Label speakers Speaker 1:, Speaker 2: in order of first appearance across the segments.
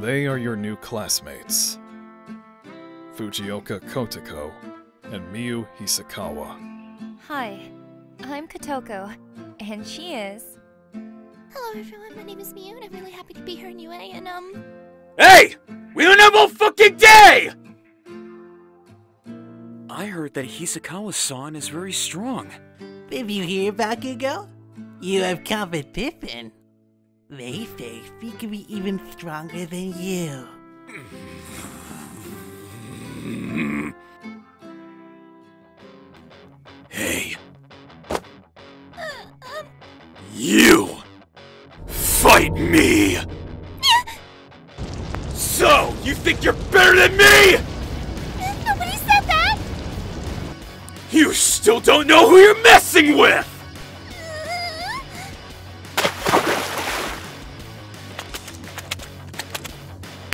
Speaker 1: They are your new classmates. Fujioka Kotoko and Miu Hisakawa.
Speaker 2: Hi, I'm Kotoko, and she is...
Speaker 3: Hello everyone, my name is Miu, and I'm really happy to be here in UA, and um...
Speaker 4: HEY! We don't have A fucking day! I heard that Hisakawa-san is very strong.
Speaker 5: Did you hear, Bakugo? You have conquered Pippin. They say she can be even stronger than you.
Speaker 4: Hey. You! Fight me! So, you think you're better than me? You still don't know who you're messing with!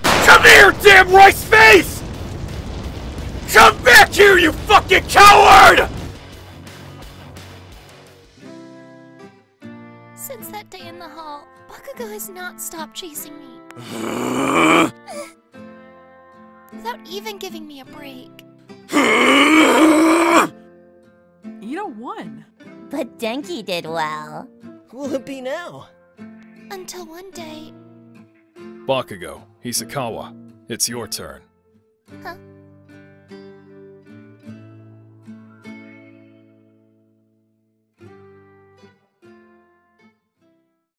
Speaker 4: Come here, damn rice face! Come back here, you fucking coward!
Speaker 3: Since that day in the hall, Bakugo has not stopped chasing me. Without even giving me a break.
Speaker 6: Iida won.
Speaker 7: But Denki did well.
Speaker 8: Who will it be now?
Speaker 3: Until one day,
Speaker 1: Bakugo, Hisakawa, it's your turn.
Speaker 3: huh?